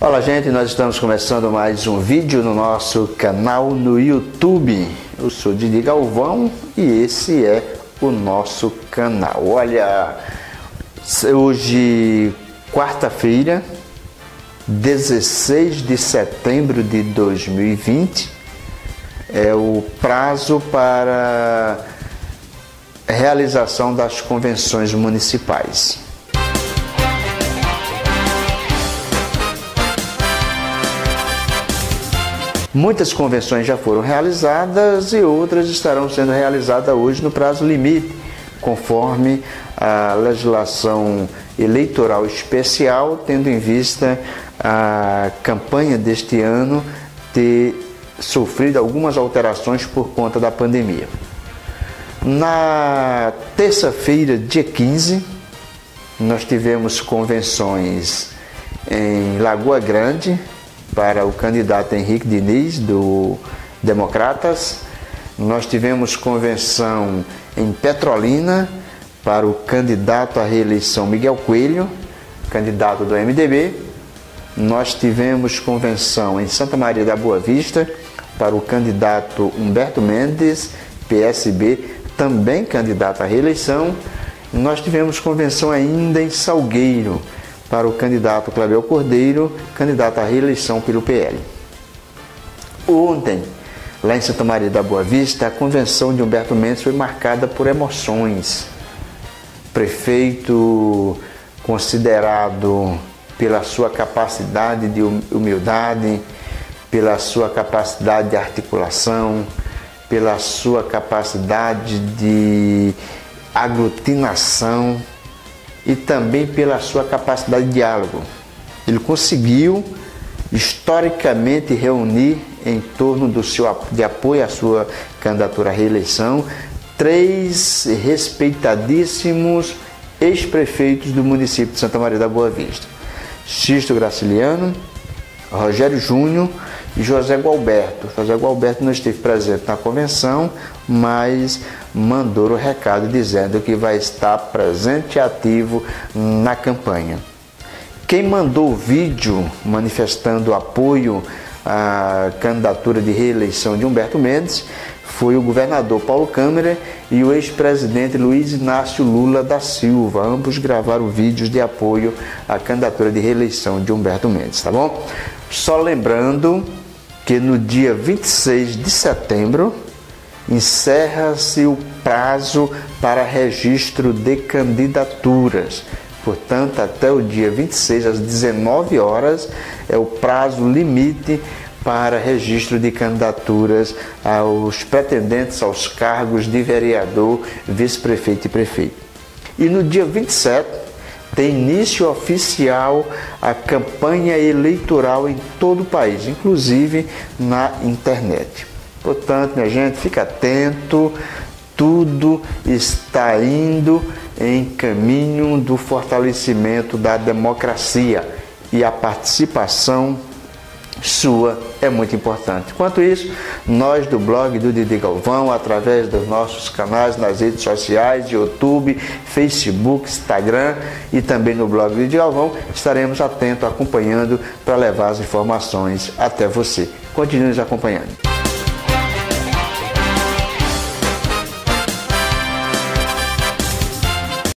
Fala gente, nós estamos começando mais um vídeo no nosso canal no YouTube. Eu sou Didi Galvão e esse é o nosso canal. Olha, hoje, quarta-feira, 16 de setembro de 2020, é o prazo para realização das convenções municipais. Muitas convenções já foram realizadas e outras estarão sendo realizadas hoje no prazo limite, conforme a legislação eleitoral especial, tendo em vista a campanha deste ano ter sofrido algumas alterações por conta da pandemia. Na terça-feira, dia 15, nós tivemos convenções em Lagoa Grande, para o candidato Henrique Diniz, do Democratas. Nós tivemos convenção em Petrolina para o candidato à reeleição Miguel Coelho, candidato do MDB. Nós tivemos convenção em Santa Maria da Boa Vista para o candidato Humberto Mendes, PSB, também candidato à reeleição. Nós tivemos convenção ainda em Salgueiro para o candidato Clebel Cordeiro, candidato à reeleição pelo PL. Ontem, lá em Santa Maria da Boa Vista, a convenção de Humberto Mendes foi marcada por emoções. Prefeito considerado pela sua capacidade de humildade, pela sua capacidade de articulação, pela sua capacidade de aglutinação, e também pela sua capacidade de diálogo. Ele conseguiu historicamente reunir em torno do seu de apoio à sua candidatura à reeleição três respeitadíssimos ex-prefeitos do município de Santa Maria da Boa Vista: Xisto Graciliano, Rogério Júnior José Gualberto. José Gualberto não esteve presente na convenção, mas mandou o recado dizendo que vai estar presente e ativo na campanha. Quem mandou o vídeo manifestando apoio à candidatura de reeleição de Humberto Mendes foi o governador Paulo Câmara e o ex-presidente Luiz Inácio Lula da Silva. Ambos gravaram vídeos de apoio à candidatura de reeleição de Humberto Mendes, tá bom? Só lembrando que no dia 26 de setembro encerra-se o prazo para registro de candidaturas. Portanto, até o dia 26 às 19 horas é o prazo limite para registro de candidaturas aos pretendentes aos cargos de vereador, vice-prefeito e prefeito. E no dia 27 tem início oficial a campanha eleitoral em todo o país, inclusive na internet. Portanto, minha gente, fica atento, tudo está indo em caminho do fortalecimento da democracia e a participação sua é muito importante. Enquanto isso, nós do blog do Didi Galvão, através dos nossos canais nas redes sociais, YouTube, Facebook, Instagram e também no blog do Didi Galvão, estaremos atentos, acompanhando para levar as informações até você. Continue nos acompanhando.